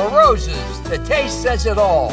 for roses, the taste says it all.